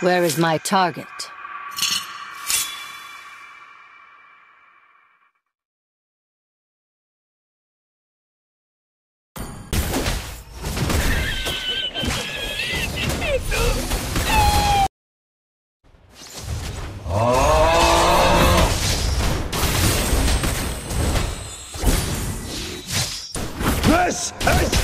Where is my target? This is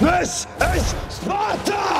This is Sparta!